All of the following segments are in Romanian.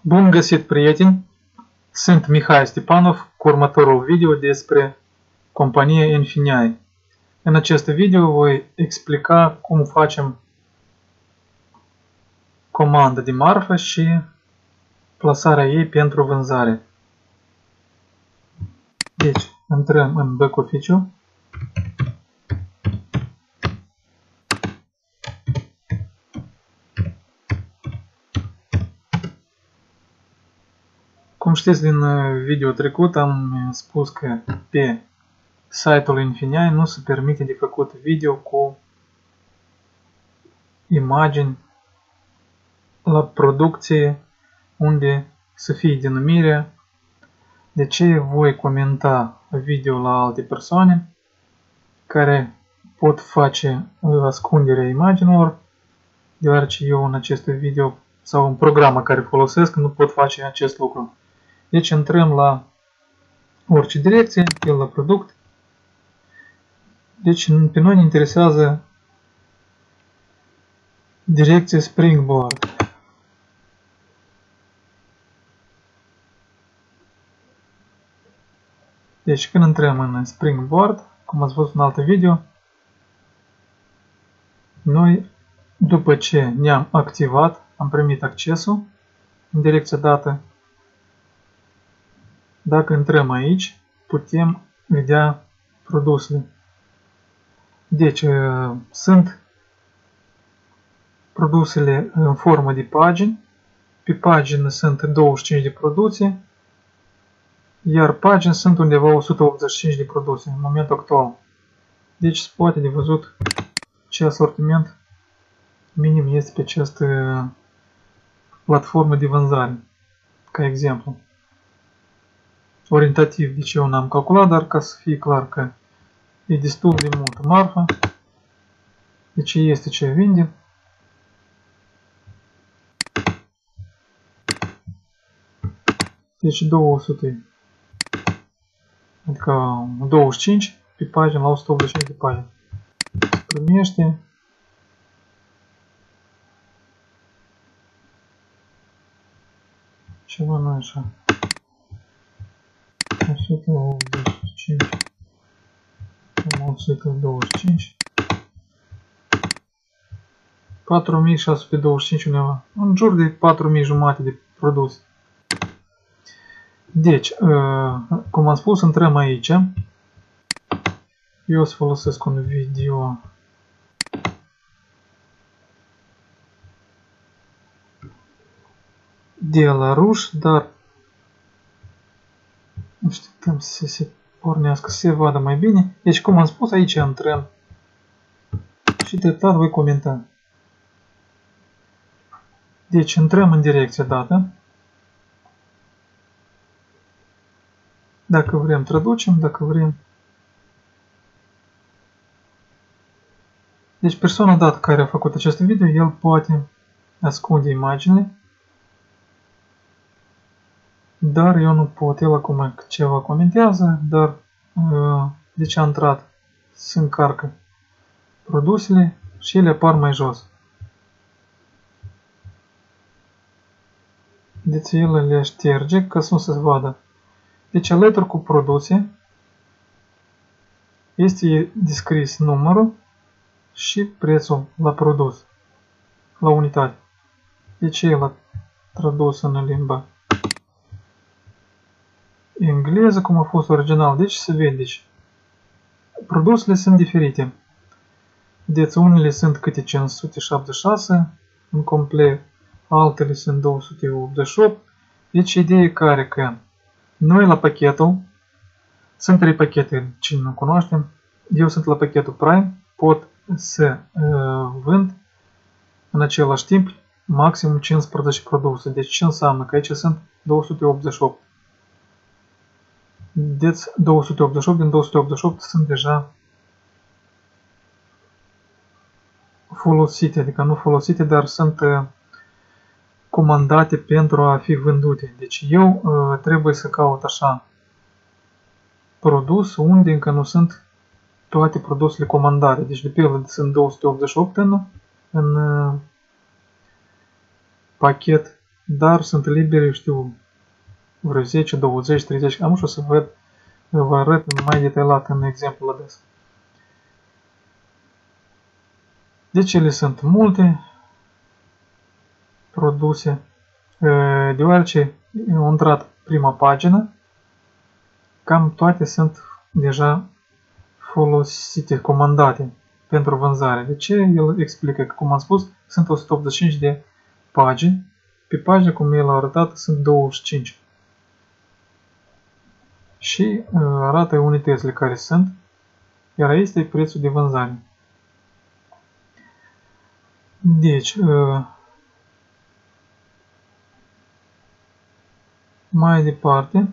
Bun găsit, prieteni! Sunt Mihai Stepanov cu următorul video despre compania Infiniai. În acest video voi explica cum facem comanda de marfă și plasarea ei pentru vânzare. Deci, intrăm în back office Cum știți din uh, video trecut, am uh, spus că pe site-ul Infiniai nu se permite de făcut video cu imagini la producție unde să fie denumirea. De ce voi comenta video la alte persoane care pot face ascunderea imaginilor, deoarece eu în acest video sau în programa care folosesc nu pot face acest lucru. Deci intrăm la orice direcție, el la product. Deci pe noi ne interesează direcția Springboard. Deci când intrăm în Springboard, cum ați văzut în altă video, noi după ce ne-am activat, am primit accesul în direcția dată, dacă intrăm aici, putem vedea produsele. Deci, uh, sunt produsele în formă de pagini. Pe pagină sunt 25 de produse, iar pagini sunt undeva 185 de produse în momentul actual. Deci se poate de văzut ce asortiment minim este pe această platformă de vânzare, ca exemplu calculat, dar ca să fie clar că e destul de mult marfă, de ce este ce vinde. Deci 200, adică 25 pe pagină la 185 de pagină. Primește ceva nu așa. 125 125 4625 undeva, în jur de 4000 jumate de produs. Deci, cum am spus, intrăm aici. Eu o să folosesc un video de la ruș, dar Așteptăm să se pornească, să se vadă mai bine. Deci, cum am spus, aici intrăm și treptat voi comenta. Deci, intrăm în direcția dată. Dacă vrem, traducem, dacă vrem. Deci, persoana dată care a făcut acest video, el poate ascunde imaginile dar eu nu pot. El acum ceva comentează, dar de ce a intrat se încarcă produsele și ele apar mai jos. Deci el le șterge ca să nu se vadă. Deci alături cu produse este descris numărul și prețul la produs, la unitate. Deci el a tradus în limba engleză cum a fost original, deci se vede. Deci, produsele sunt diferite. Deci unele sunt câte 576 în complet, altele sunt 288. Deci ideea e care că noi la pachetul, sunt trei pachete, cine nu cunoaște, eu sunt la pachetul Prime, pot să uh, vând în același timp maximum 15 produse. Deci ce înseamnă? Că aici sunt 288. Deci 288 din 288 sunt deja folosite, adică nu folosite, dar sunt uh, comandate pentru a fi vândute. Deci eu uh, trebuie să caut așa produs unde încă nu sunt toate produsele comandate. Deci de pildă sunt 288 în, în uh, pachet dar sunt liberi, știu, vreo 10, 20, 30, am și o să văd, vă arăt mai detaliat în exemplul ades. Deci ele sunt multe produse, deoarece au intrat prima pagină, cam toate sunt deja folosite, comandate pentru vânzare. De ce? El explică că, cum am spus, sunt 185 de pagini. Pe pagina, cum el a arătat, sunt 25. Și uh, arată unitățile care sunt, iar aici este prețul de vânzare. Deci, uh, mai departe,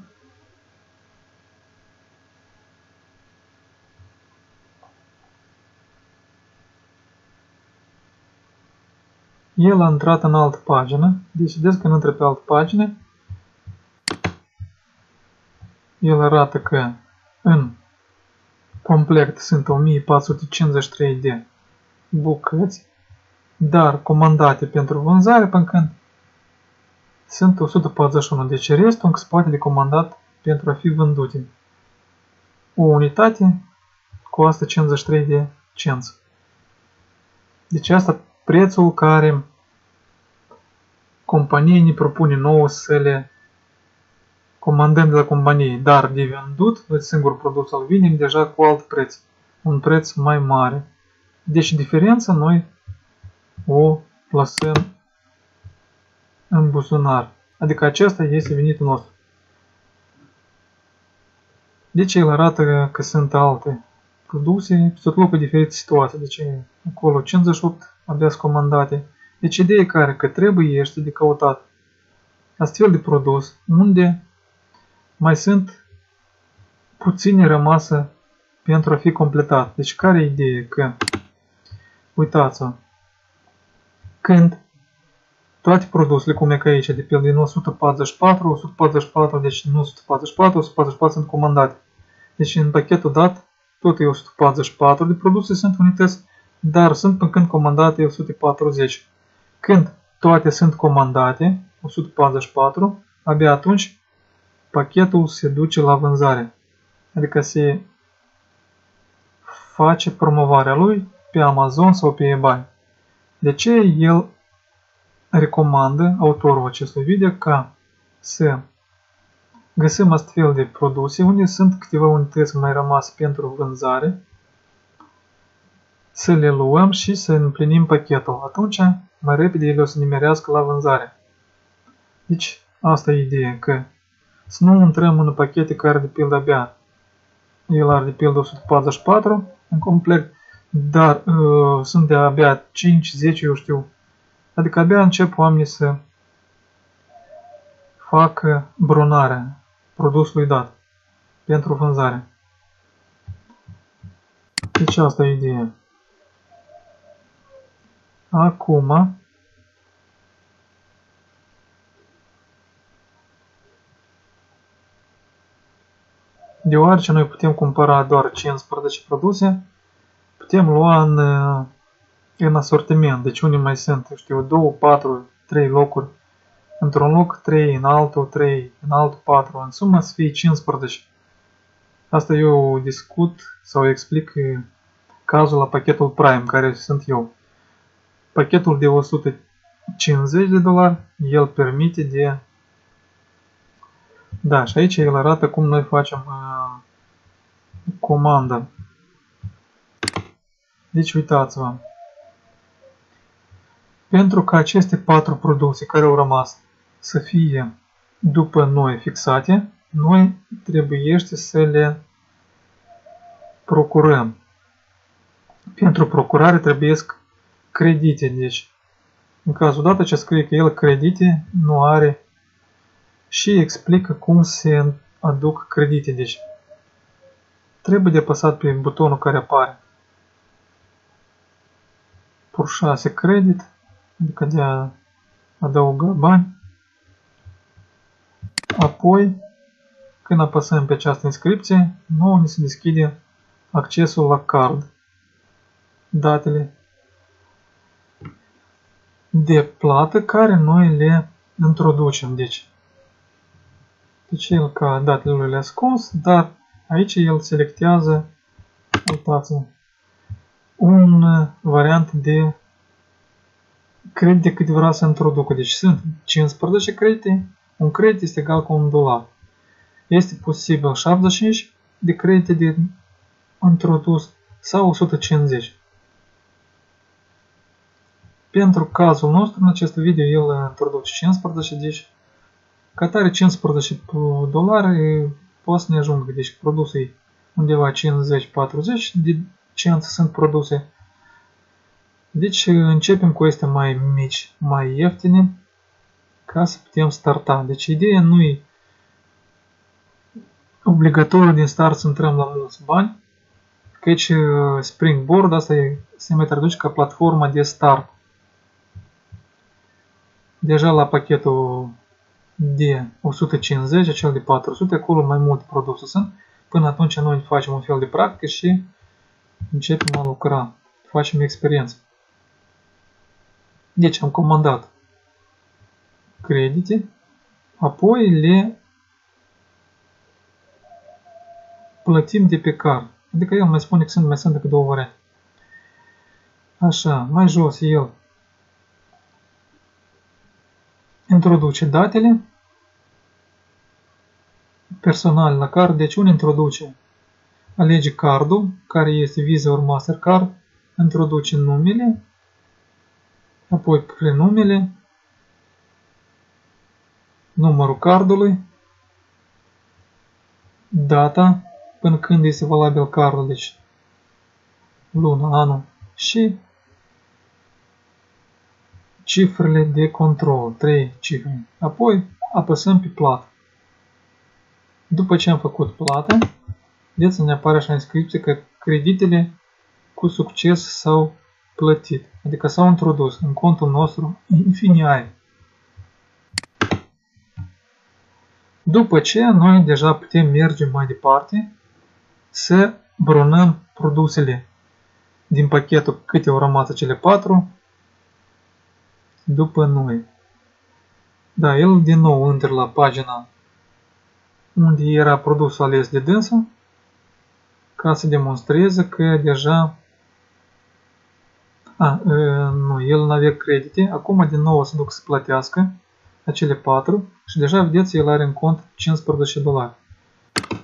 el a intrat în altă pagină, deci vedeți când intră pe altă pagină, el arată că în complet sunt 1453 de bucăți, dar comandate pentru vânzare până când sunt 141, deci restul încă se poate de comandat pentru a fi vândute. O unitate costă 53 de cenți. Deci asta prețul care compania ne propune nouă să le comandăm de la companie, dar de vândut, noi singur produs îl vinem deja cu alt preț, un preț mai mare. Deci diferența noi o plasăm în buzunar, adică acesta este venitul nostru. Deci el arată că sunt alte produse, tot locul diferite situații, deci acolo 58 abia comandate. Deci ideea care că trebuie este de căutat astfel de produs unde mai sunt puține rămasă pentru a fi completat. Deci care e ideea? Că, uitați-vă, când toate produsele, cum e că aici, de pildă din 144, 144, deci nu 144, 144 sunt comandate. Deci în pachetul dat, tot e 144 de produse sunt unități dar sunt până când comandate 140. Când toate sunt comandate, 144, abia atunci pachetul se duce la vânzare. Adică se face promovarea lui pe Amazon sau pe eBay. De ce el recomandă autorul acestui video ca să găsim astfel de produse unde sunt câteva unități mai rămase pentru vânzare să le luăm și să împlinim pachetul. Atunci, mai repede ele o să nimerească la vânzare. Deci, asta e ideea, că să nu intrăm în pachete care de pildă abia el are de pildă 144 în complet, dar uh, sunt de abia 5-10, eu știu. Adică abia încep oamenii să facă brunarea produsului dat pentru vânzare. Deci asta e ideea. Acum deoarece noi putem cumpăra doar 15 produse, putem lua în, în asortiment. Deci unde mai sunt, știu, 2, 4, 3 locuri. Într-un loc 3, în altul 3, în altul 4. În sumă să fie 15. Asta eu discut sau explic cazul la pachetul Prime, care sunt eu. Pachetul de 150 de dolari, el permite de... Da, și aici el arată cum noi facem uh, comanda. Deci uitați-vă. Pentru ca aceste patru produse care au rămas să fie după noi fixate, noi trebuie să le procurăm. Pentru procurare trebuie credite, deci în cazul dat ce scrie că el credite nu are și explică cum se aduc credite, deci trebuie de apăsat pe butonul care apare pur 6 credit, adică de a adăuga bani. Apoi, când apăsăm pe această inscripție, nouă ni se deschide accesul la card. Datele de plată care noi le introducem, deci. Deci el ca datele lui le-a ascuns, dar aici el selectează, uitați un variant de credite cât vrea să introducă. Deci sunt 15 credite, un credit este egal cu un dolar. Este posibil 75 de credite de introdus sau 150. Pentru cazul nostru, în acest video, el introduce 15, deci ca tare 15 dolari poate să ne ajungă. Deci produsul e undeva 50-40 de cenți sunt produse. Deci începem cu astea mai mici, mai ieftine, ca să putem starta. Deci ideea nu e obligatoriu din start să intrăm la mulți bani, căci Springboard asta e, se mai traduce ca platforma de start. Deja la pachetul de 150, acel de 400, acolo mai multe produse sunt. Până atunci noi facem un fel de practică și începem a lucra, facem experiență. Deci am comandat credite, apoi le plătim de pe card. Adică el mai spune că sunt, mai sunt decât două variante. Așa, mai jos el introduce datele personal la card, deci un introduce, alege cardul, care este Visa ori Mastercard, introduce numele, apoi prenumele, numărul cardului, data, până când este valabil cardul, deci luna, anul și cifrele de control, 3 cifre. Apoi apăsăm pe plată. După ce am făcut plată, vedeți să ne apare așa inscripție că creditele cu succes s-au plătit, adică s-au introdus în contul nostru Infiniai. După ce noi deja putem merge mai departe să brunăm produsele din pachetul câte au rămas cele patru după noi. Da, el din nou intră la pagina unde era produsul ales de dânsul ca să demonstreze că deja a, nu, el nu avea credite, acum din nou o să duc să plătească acele 4 și deja vedeți el are în cont 15 dolari.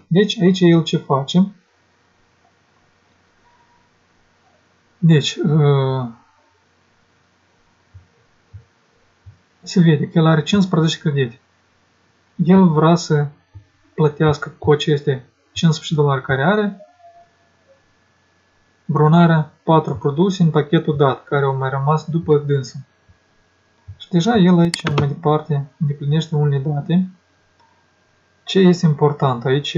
Deci aici el ce facem? Deci, se vede că el are 15 credite. El vrea să plătească cu aceste 15 dolari care are brunarea 4 produse în pachetul dat, care au mai rămas după dânsul. Și deja el aici mai departe îndeplinește unele date. Ce este important aici?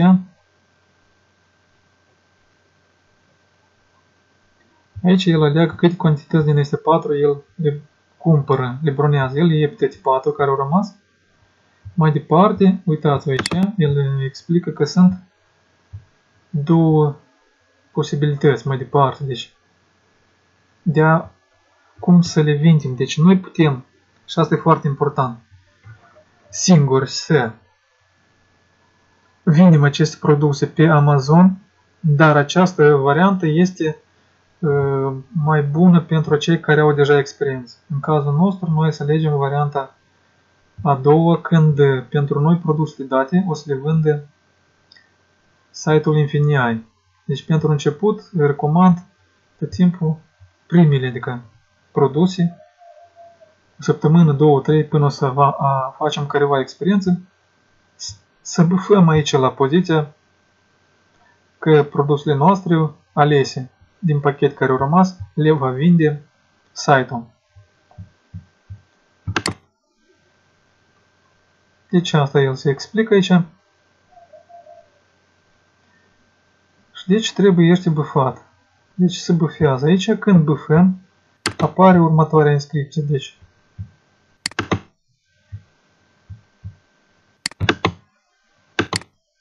Aici el aleagă câte cantități din este 4 el le cumpără, le bronează. El e pe 4 care au rămas. Mai departe, uitați aici, el explică că sunt două posibilități mai departe. Deci, de a cum să le vindem. Deci noi putem, și asta e foarte important, singuri să vindem aceste produse pe Amazon, dar această variantă este Uh, mai bună pentru cei care au deja experiență. În cazul nostru, noi să alegem varianta a doua, când uh, pentru noi produsele date o să le vândă site-ul Infiniai. Deci pentru început recomand tot timpul primele, adică produse, o săptămână, două, trei, până o să va, a, facem careva experiență, să bufăm aici la poziția că produsele noastre alese din pachet care au rămas le va vinde site-ul. Deci asta el se explică aici. Și deci trebuie este bufat. Deci se bufează. Aici când bufăm apare următoarea inscripție. Deci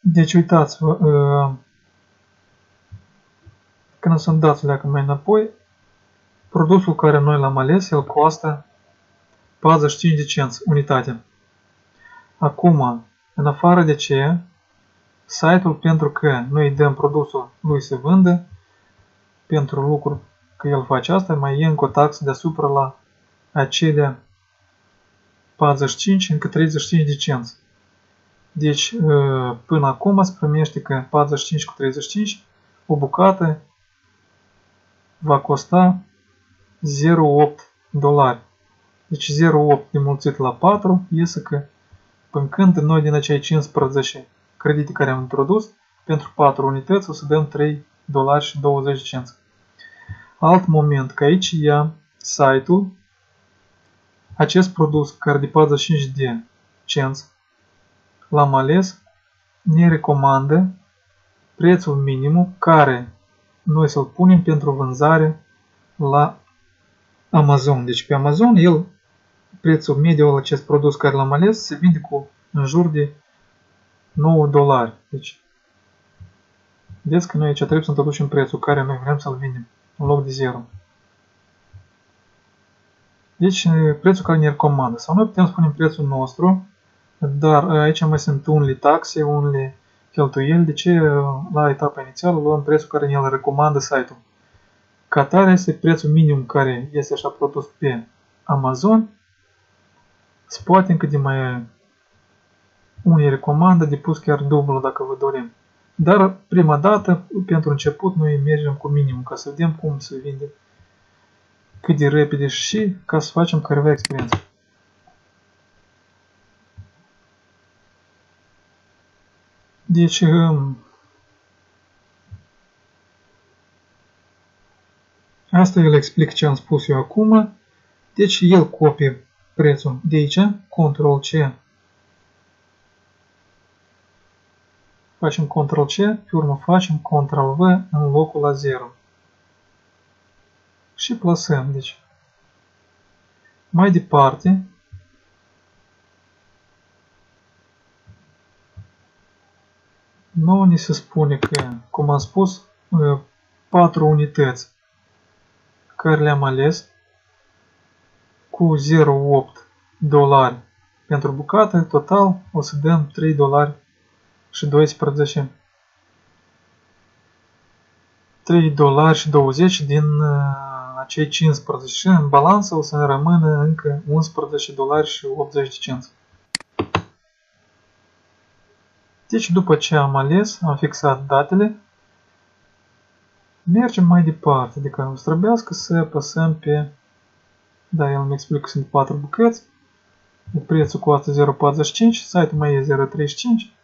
Deci uitați-vă, uh, când sunt dați leacă mai înapoi, produsul care noi l-am ales, el costă 45 de cenți unitate. Acum, în afară de ce, site-ul pentru că noi îi dăm produsul lui să vândă, pentru lucru că el face asta, mai e încă o taxă deasupra la acelea 45 încă 35 de cenți. Deci, ă, până acum se primește că 45 cu 35, o bucată va costa 0,8 dolari. Deci 0,8 demulțit la 4 iese că până când noi din acei 15 credite care am introdus, pentru 4 unități o să dăm 3 dolari și 20 cenți. Alt moment, că aici ia site-ul acest produs care de 45 de cenți l-am ales, ne recomandă prețul minim care noi să-l punem pentru vânzare la Amazon. Deci pe Amazon el, prețul mediu la acest produs care l-am ales se vinde cu în jur de 9 dolari. Deci, vedeți că noi aici trebuie să introducem prețul care noi vrem să-l vindem în loc de 0. Deci, prețul care ne recomandă. Sau noi putem spune prețul nostru, dar aici mai sunt unele taxe, unele cheltuieli. De ce la etapa inițială luăm prețul care ne-l recomandă site-ul? Ca tare este prețul minim care este așa produs pe Amazon. Se poate încă de mai unii recomandă de pus chiar dublu dacă vă dorim. Dar prima dată, pentru început, noi mergem cu minimum ca să vedem cum se vinde cât de repede și ca să facem careva experiență. Deci, um, asta el explic ce am spus eu acum. Deci, el copie prețul de aici, Ctrl-C. Facem Ctrl-C, pe urmă facem Ctrl-V în locul la 0. Și plasăm, deci. Mai departe, nouă ni se spune că, cum am spus, 4 unități. Care le-am ales cu 0,8 dolari. Pentru bucată, total o să dăm 3 dolari și 12 3 dolari și 20 din acei 15 și în balanță o să ne rămână încă 11 dolari și 80 de cenți. Deci după ce am ales, am fixat datele, mergem mai departe, adică o să trebuiască să apăsăm pe, da, el îmi explică că sunt 4 bucăți, prețul cu asta 0.45, site-ul mai e 0.35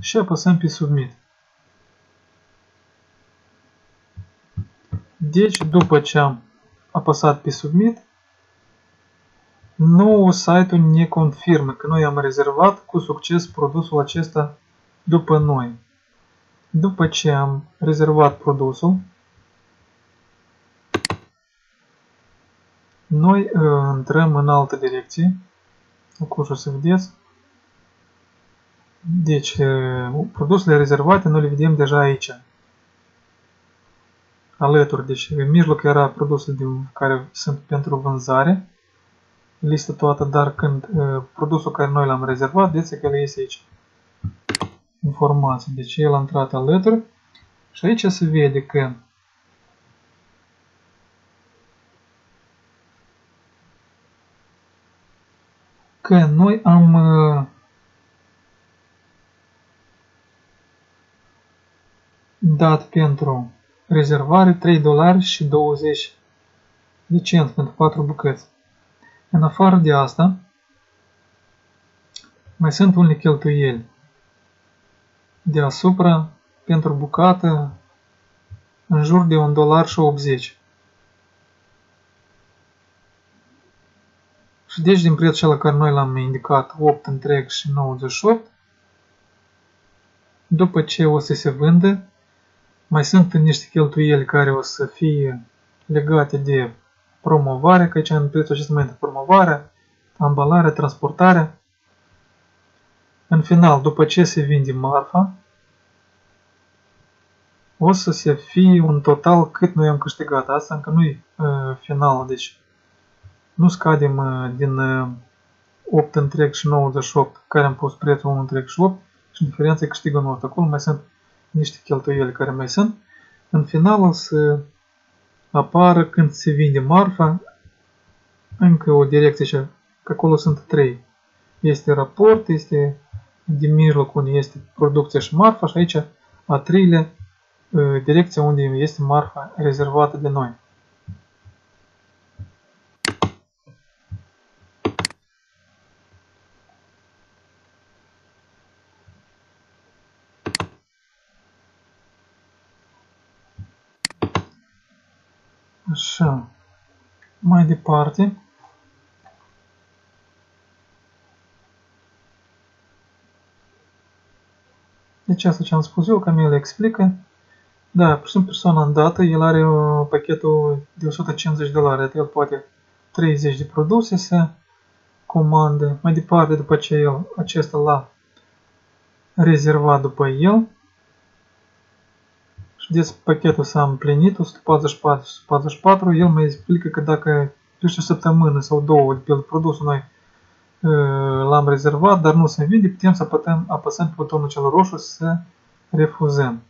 și apăsăm pe Submit. Deci, după ce am apăsat pe Submit, nou site-ul ne confirmă că noi am rezervat cu succes produsul acesta după noi. După ce am rezervat produsul, noi uh, intrăm în altă direcție. Acum o să vedeți. Deci, uh, produsele rezervate noi le vedem deja aici. Alături, deci în mijloc era produsul din care sunt pentru vânzare. Listă toată, dar când uh, produsul care noi l-am rezervat, vedeți că el este aici informații. Deci el a intrat alături și aici se vede că că noi am uh, dat pentru rezervare 3 dolari și 20 de cenți pentru 4 bucăți. În afară de asta, mai sunt unele cheltuieli deasupra pentru bucată în jur de 1 dolar și 80. Și deci din prețul la care noi l-am indicat 8 întreg și 98, după ce o să se vândă, mai sunt niște cheltuieli care o să fie legate de promovare, că aici în prețul acest moment promovarea, ambalarea, transportarea, în final, după ce se vinde marfa, o să se fie un total cât noi am câștigat. Asta încă nu e uh, final, deci nu scadem uh, din uh, 8 întreg și 98, care am pus prețul 1 întreg și 8 și diferența e câștigă nostru. Acolo mai sunt niște cheltuieli care mai sunt. În final o să apară când se vinde marfa încă o direcție și că acolo sunt trei. Este raport, este din mijloc unde este producția și marfa și aici a treilea ă, direcția unde este marfa rezervată de noi. Așa. Mai departe. Deci asta ce am spus eu, Camil explică. Da, pur și simplu persoana îndată, el are uh, pachetul de 150 de dolari, el poate 30 de produse să comande. Mai departe, după ce el acesta l-a rezervat după el, și deci pachetul s-a împlinit, 144, 144, el mai explică că dacă peste o săptămână sau două de pe produsul noi l-am rezervat, dar nu se vinde, putem să apătăm, apăsăm pe butonul cel roșu să refuzăm.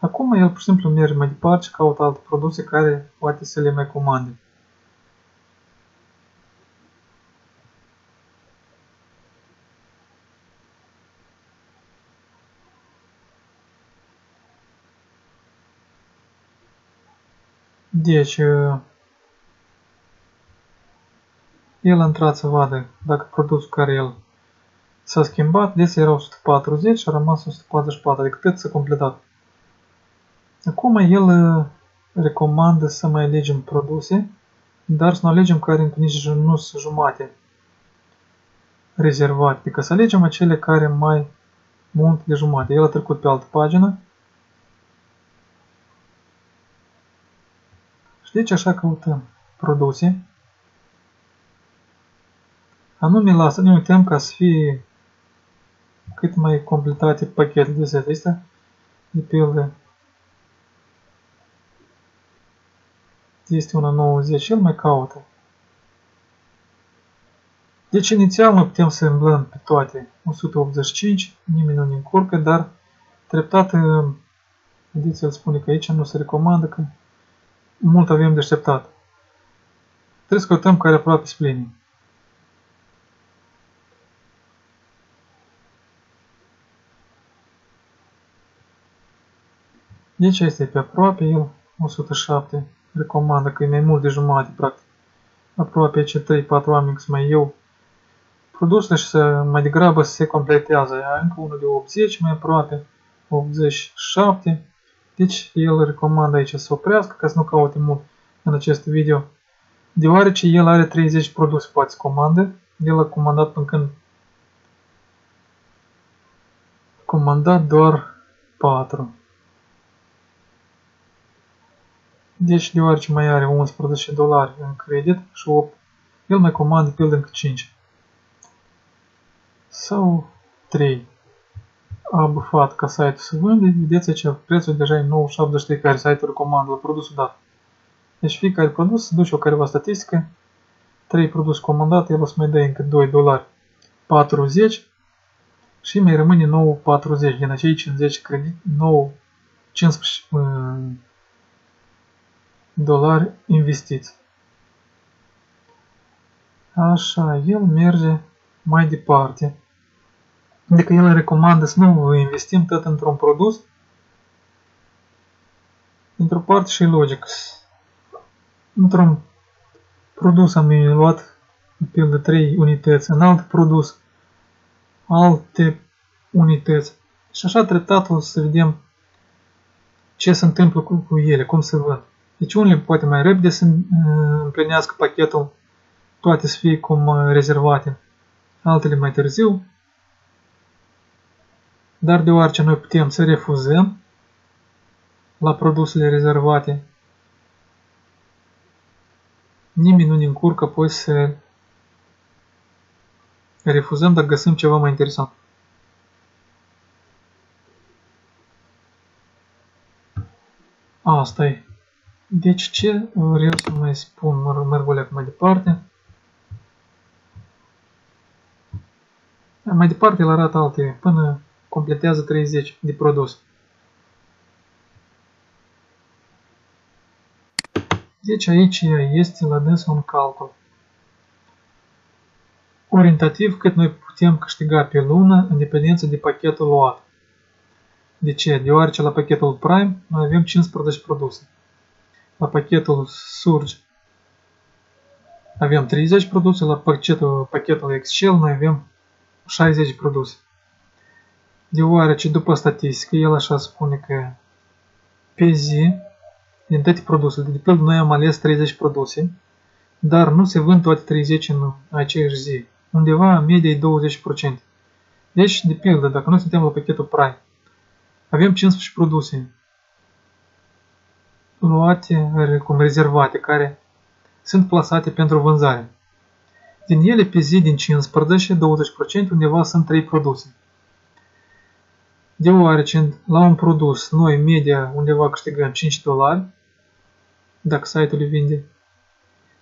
Acum el pur și simplu merge mai departe și caută alte produse care poate să le mai comande. Deci, el a intrat să vadă dacă produsul care el s-a schimbat, deci era 140 și a rămas 144, adică cât s-a completat. Acum el uh, recomandă să mai alegem produse, dar să nu alegem care încă nici nu sunt jumate rezervate, adică să alegem acele care mai mult de jumate. El a trecut pe altă pagină. Și deci așa căutăm produse anume la să ne uităm ca să fie cât mai completate pachetele de set astea, de pildă este una 90, el mai caută. Deci inițial noi putem să îmblăm pe toate 185, nimeni nu ne încurcă, dar treptat, vedeți, el spune că aici nu se recomandă, că mult avem de așteptat. Trebuie să căutăm care aproape splinii. Deci este pe aproape, el 107 recomandă că e mai mult de jumătate, practic. Aproape ce 3-4 oameni să mai eu produsele și să mai degrabă se completează. Ia încă unul de 80, mai aproape 87. Deci el recomandă aici să oprească ca să nu caute mult în acest video. Deoarece el are 30 produse poate comandă, el a comandat până când comandat doar 4. Deci, deoarece mai are 11 dolari în credit și 8, el mai comandă pildă încă 5. Sau 3. A bufat ca site-ul să vânde, vedeți aici, prețul deja e 9,73 care site-ul recomandă la produsul dat. Deci fiecare produs se duce o careva statistică, 3 produse comandate, el o să mai dă încă 2 dolari 40 și mai rămâne 9,40 din acei 50 credit, 9, 15, dolari investiți. Așa, el merge mai departe. Adică el recomandă să nu investim tot într-un produs. Într-o parte și logic. Într-un produs am luat, de pildă, 3 unități, în alt produs, alte unități. Și așa treptat o să vedem ce se întâmplă cu, cu ele, cum se văd. Deci unele poate mai repede să uh, împlinească pachetul, toate să fie cum uh, rezervate, altele mai târziu. Dar deoarece noi putem să refuzăm la produsele rezervate, nimeni nu ne încurcă apoi să refuzăm dacă găsim ceva mai interesant. Asta e. Deci ce vreau să mai spun, merg o mai departe. Mai departe el arată alte, până completează 30 de produs. Deci aici este la dânsul un calcul. Orientativ cât noi putem câștiga pe lună în dependență de pachetul luat. De ce? Deoarece la pachetul Prime noi avem 15 produse. La pachetul Surge avem 30 produse, la pachetul, pachetul Excel noi avem 60 produse. Deoarece după statistică el așa spune că pe zi, din toate produsele, de pildă noi am ales 30 produse, dar nu se vând toate 30 în aceeași zi. Undeva media e 20%. Deci, de pildă, dacă noi suntem la pachetul Prime, avem 15 produse luate, cum rezervate, care sunt plasate pentru vânzare. Din ele, pe zi din 15, 20%, undeva sunt 3 produse. Deoarece la un produs noi media undeva câștigăm 5 dolari, dacă site-ul le vinde,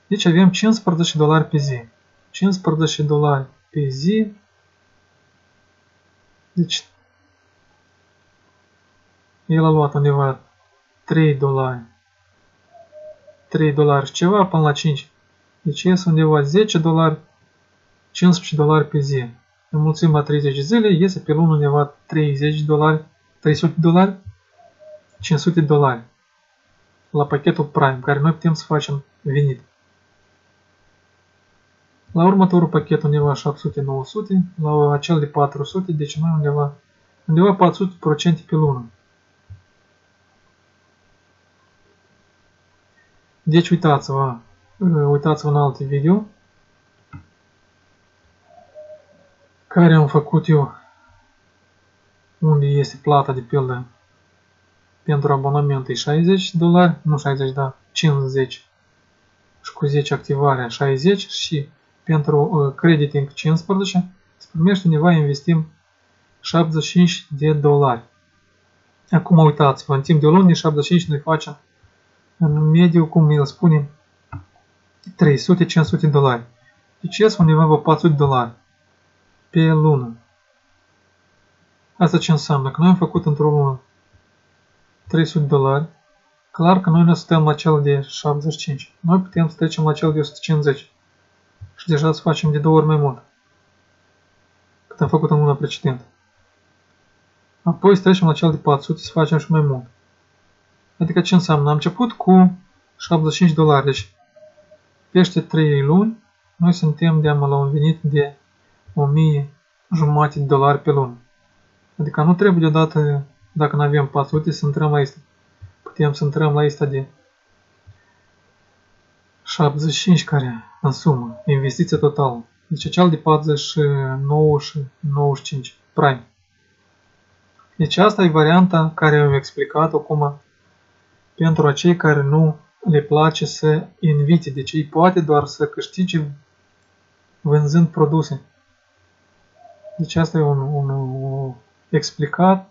deci avem 15 dolari pe zi. 15 dolari pe zi, deci el a luat undeva 3 dolari. 3 dolari ceva până la 5. Deci ies undeva 10 dolari, 15 dolari pe zi. Înmulțim la 30 zile, iese pe lună undeva 30 dolari, 300 dolari, 500 dolari. La pachetul Prime, care noi putem să facem venit. La următorul pachet undeva 700-900, la acel de 400, deci noi undeva, undeva 400% pe lună. Deci uitați-vă, uitați-vă în alte video. Care am făcut eu? Unde este plata de pildă pentru abonament e 60 dolari, nu 60, da, 50 și cu 10 activarea 60 și pentru uh, crediting 15 se primește undeva investim 75 de dolari. Acum uitați-vă, în timp de o lună 75 noi facem în mediu, cum el spune, 300-500 dolari. Deci ies undeva pe 400 dolari pe lună. Asta ce înseamnă? Că noi am făcut într-o lună 300 dolari, clar că noi ne stăm la cel de 75. Noi putem să trecem la cel de 150 și deja să facem de două ori mai mult cât am făcut în luna precedentă. Apoi să trecem la cel de 400 să facem și mai mult. Adică ce înseamnă? Am început cu 75 dolari, deci peste 3 luni noi suntem de la un venit de 1000 jumate de dolari pe lună. Adică nu trebuie deodată, dacă nu avem 400, să intrăm la asta. Putem să intrăm la asta de 75 care în sumă, investiția totală. Deci cel de 49 și 95 prime. Deci asta e varianta care am explicat acum pentru acei care nu le place să invite. Deci ei poate doar să câștige vânzând produse. Deci asta e un, un, un explicat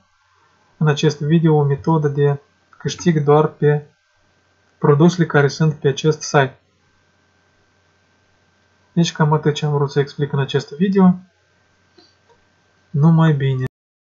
în acest video o metodă de câștig doar pe produsele care sunt pe acest site. Deci cam atât ce am vrut să explic în acest video. Numai bine!